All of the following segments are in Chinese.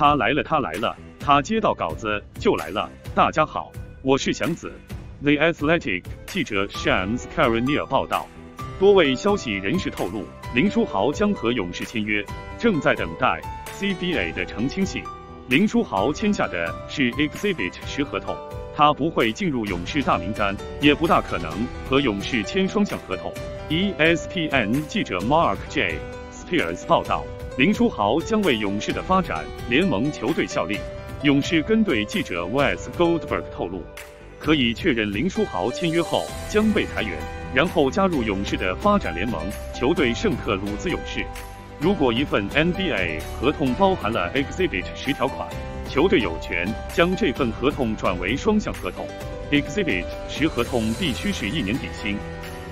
他来了，他来了，他接到稿子就来了。大家好，我是祥子。The Athletic 记者 Shams Karania 报道，多位消息人士透露，林书豪将和勇士签约，正在等待 CBA 的澄清信。林书豪签下的是 Exhibit 十合同，他不会进入勇士大名单，也不大可能和勇士签双向合同。ESPN 记者 Mark J. Spears 报道，林书豪将为勇士的发展联盟球队效力。勇士跟队记者 Wes Goldberg 透露，可以确认林书豪签约后将被裁员，然后加入勇士的发展联盟球队圣克鲁兹勇士。如果一份 NBA 合同包含了 Exhibit 十条款，球队有权将这份合同转为双向合同。Exhibit 十合同必须是一年底薪，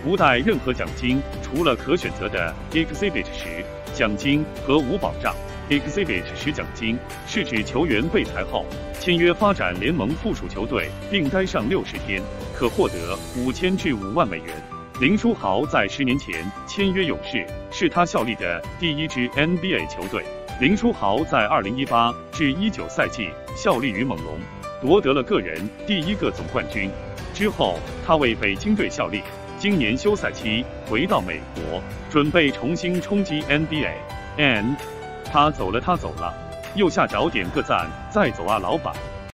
不带任何奖金，除了可选择的 Exhibit 十奖金和无保障。Exhibit 十奖金是指球员被裁后签约发展联盟附属球队，并待上六十天，可获得五千至五万美元。林书豪在十年前签约勇士，是他效力的第一支 NBA 球队。林书豪在二零一八至一九赛季效力于猛龙，夺得了个人第一个总冠军。之后，他为北京队效力。今年休赛期回到美国，准备重新冲击 NBA。And 他走了，他走了。右下角点个赞，再走啊，老板。